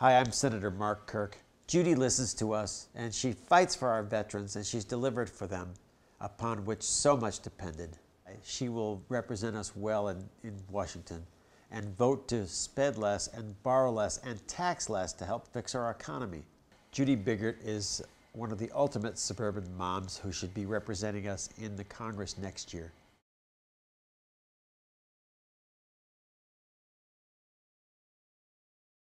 Hi, I'm Senator Mark Kirk. Judy listens to us and she fights for our veterans and she's delivered for them, upon which so much depended. She will represent us well in, in Washington and vote to spend less and borrow less and tax less to help fix our economy. Judy Biggert is one of the ultimate suburban moms who should be representing us in the Congress next year.